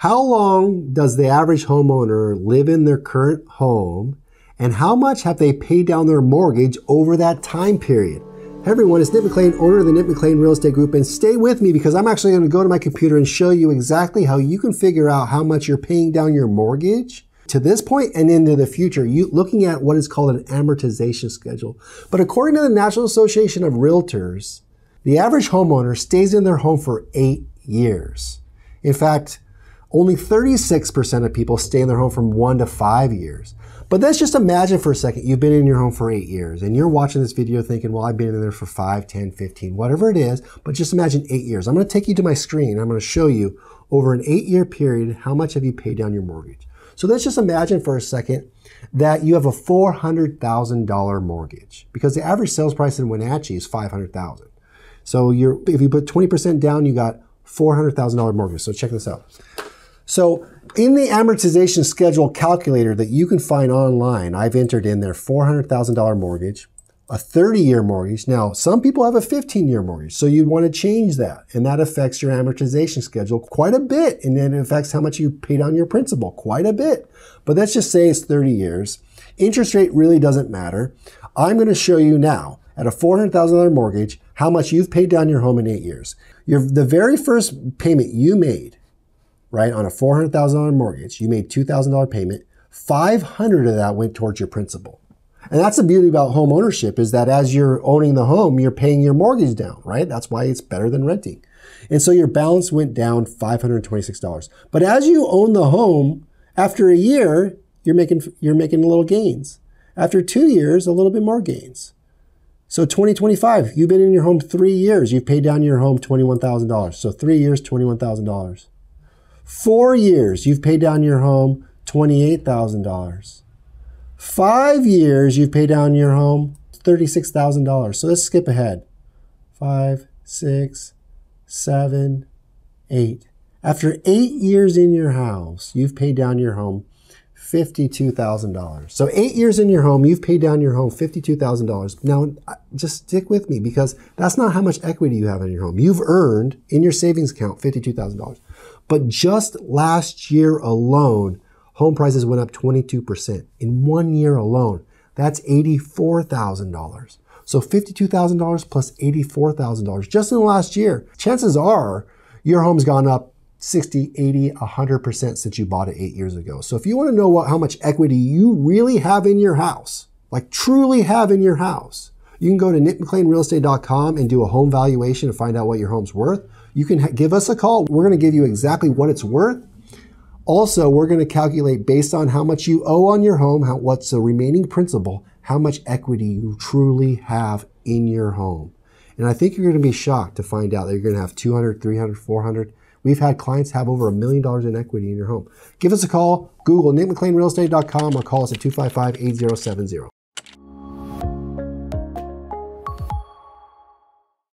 How long does the average homeowner live in their current home and how much have they paid down their mortgage over that time period? Hey everyone, it's Nick McLean, owner of the Nick McLean Real Estate Group, and stay with me because I'm actually going to go to my computer and show you exactly how you can figure out how much you're paying down your mortgage to this point and into the future, you looking at what is called an amortization schedule. But according to the National Association of Realtors, the average homeowner stays in their home for eight years. In fact, only 36% of people stay in their home from one to five years. But let's just imagine for a second you've been in your home for eight years and you're watching this video thinking, well, I've been in there for five, 10, 15, whatever it is, but just imagine eight years. I'm going to take you to my screen. I'm going to show you over an eight year period, how much have you paid down your mortgage? So let's just imagine for a second that you have a $400,000 mortgage because the average sales price in Wenatchee is 500,000. So you're, if you put 20% down, you got $400,000 mortgage. So check this out. So in the amortization schedule calculator that you can find online, I've entered in there $400,000 mortgage, a 30 year mortgage. Now, some people have a 15 year mortgage, so you'd want to change that. And that affects your amortization schedule quite a bit. And then it affects how much you pay down your principal quite a bit. But let's just say it's 30 years. Interest rate really doesn't matter. I'm going to show you now at a $400,000 mortgage how much you've paid down your home in eight years. Your, the very first payment you made right, on a $400,000 mortgage, you made $2,000 payment, 500 of that went towards your principal. And that's the beauty about home ownership is that as you're owning the home, you're paying your mortgage down, right? That's why it's better than renting. And so your balance went down $526. But as you own the home, after a year, you're making you're making a little gains. After 2 years, a little bit more gains. So 2025, you've been in your home 3 years, you've paid down your home $21,000. So 3 years, $21,000. Four years, you've paid down your home $28,000. Five years, you've paid down your home $36,000. So let's skip ahead. Five, six, seven, eight. After eight years in your house, you've paid down your home $52,000. So eight years in your home, you've paid down your home $52,000. Now, just stick with me because that's not how much equity you have in your home. You've earned in your savings account $52,000. But just last year alone, home prices went up 22%. In one year alone, that's $84,000. So $52,000 plus $84,000 just in the last year. Chances are your home's gone up 60, 80, 100% since you bought it eight years ago. So if you want to know what, how much equity you really have in your house, like truly have in your house, you can go to nickmcleanrealestate.com and do a home valuation to find out what your home's worth. You can give us a call. We're going to give you exactly what it's worth. Also, we're going to calculate based on how much you owe on your home, how, what's the remaining principal, how much equity you truly have in your home. And I think you're going to be shocked to find out that you're going to have 200, 300, 400. We've had clients have over a million dollars in equity in your home. Give us a call, Google nickmcleanrealestate.com or call us at 255 8070.